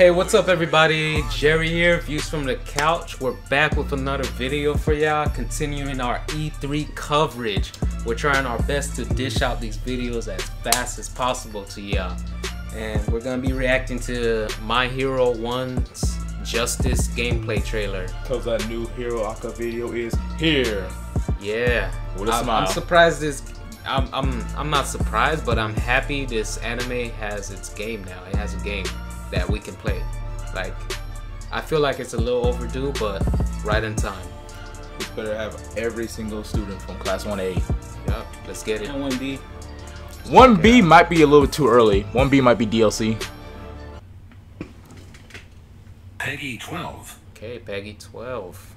Hey, what's up everybody? Jerry here, Views from the Couch. We're back with another video for y'all, continuing our E3 coverage. We're trying our best to dish out these videos as fast as possible to y'all. And we're gonna be reacting to My Hero 1's Justice gameplay trailer. Cause that new Hero Aca video is here. Yeah. I'm, smile. I'm surprised this I'm, I'm I'm not surprised, but I'm happy this anime has its game now. It has a game that we can play. Like I feel like it's a little overdue, but right in time. We better have every single student from class 1A. Yep, let's get it. And 1B. 1B might be a little too early. 1B might be DLC. Peggy 12. Okay, Peggy 12.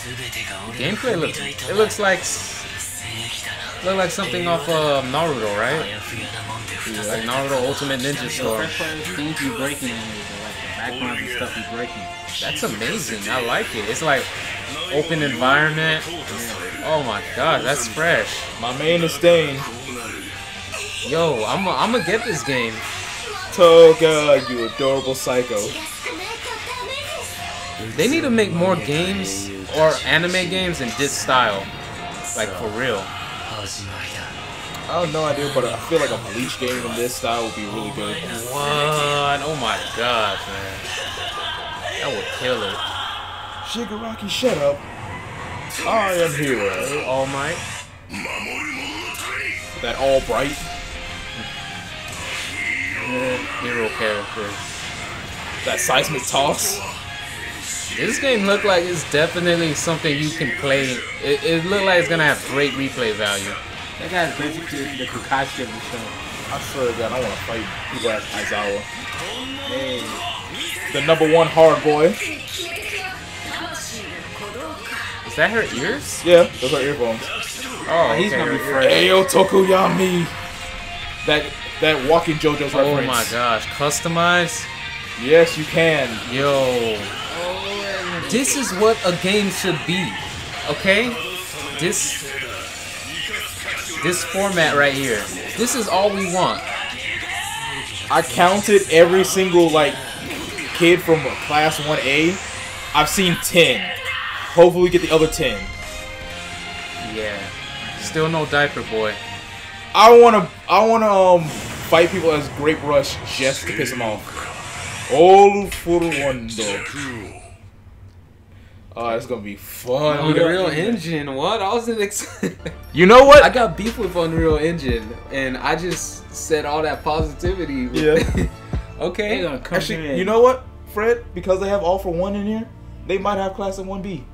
Gameplay look it looks like look like something off of uh, Naruto, right? Yeah, like Naruto Ultimate Ninja Storm. Stuff. That's amazing. I like it. It's like open environment. Oh my god, that's fresh. My main is staying. Yo, I'm gonna get this game. Toga, you adorable psycho. They need to make more games or anime games in this style. Like, for real. I have no idea, but I feel like a Bleach game in this style would be really good. What? Oh my god, man. That would kill it. Shigaraki, shut up. I am here. All Might. That All Bright. Hero character. That seismic toss. This game look like it's definitely something you can play. It, it look like it's gonna have great replay value. That guy's basically the Kakashi of the show. I swear to God, I want to fight people like Aizawa. Hey, The number one hard boy. Is that her ears? Yeah, those are earphones. Oh, he's okay, gonna be her fresh. Ayo Tokoyami. That that walking JoJo's Oh reference. my gosh, customize? Yes, you can. Yo. This is what a game should be. Okay? This this format right here. This is all we want. I counted every single like kid from class 1A. I've seen 10. Hopefully we get the other 10. Yeah. Still no diaper boy. I wanna I wanna um fight people as Grape Rush just to piss them off. All for wonder. Oh, it's gonna be fun. We Unreal got- Engine, what? I wasn't excited. You know what? I got beef with Unreal Engine, and I just said all that positivity. Yeah. okay. gonna come Actually, in. you know what, Fred? Because they have all for one in here, they might have class in 1B.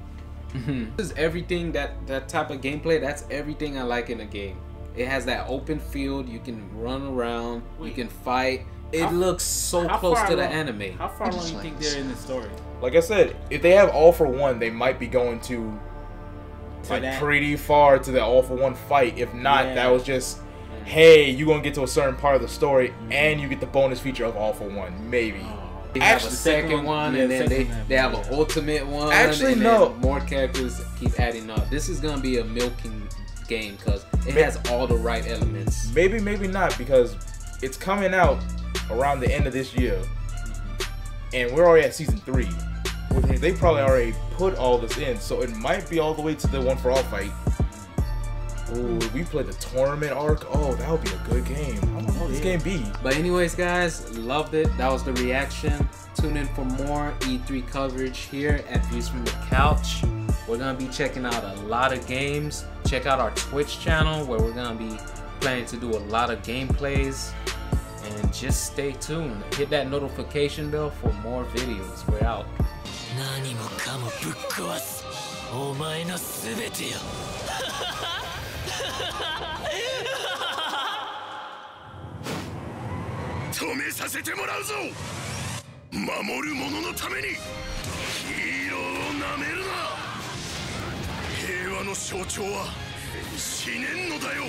Mm-hmm. This is everything that that type of gameplay. That's everything I like in a game. It has that open field. You can run around. You can fight. It How- looks so close far to the along- anime. How far along do you think they're in the story? Like I said, if they have all for one, they might be going to To like that- pretty far to the all for one fight. If not, Yeah. that was just hey, you're gonna get to a certain part of the story mm-hmm. and you get the bonus feature of all for one, maybe. Oh. They have a Actually, second second one, one- yeah, and then they, one, they have yeah. an ultimate one. Actually, and then no. More characters keep adding up. This is gonna be a milking game because it Ma- has all the right elements. Maybe, maybe not because it's coming out around the end of this year, and we're already at season three. Which means they probably already put all this in, so it might be all the way to the one for all fight. Ooh, if we play the tournament arc. Oh, that would be a good game. How long will this game be? But anyways, guys, loved it. That was the reaction. Tune in for more E3 coverage here at Views from the Couch. We're gonna be checking out a lot of games. Check out our Twitch channel where we're gonna be planning to do a lot of gameplays. And just stay tuned. Hit that notification bell for more videos. We're out. 何もかもぶっ壊すお前の全てよ止めさせてもらうぞ守る者のためにヒーローをなめるな平和の象徴は死ねんのだよ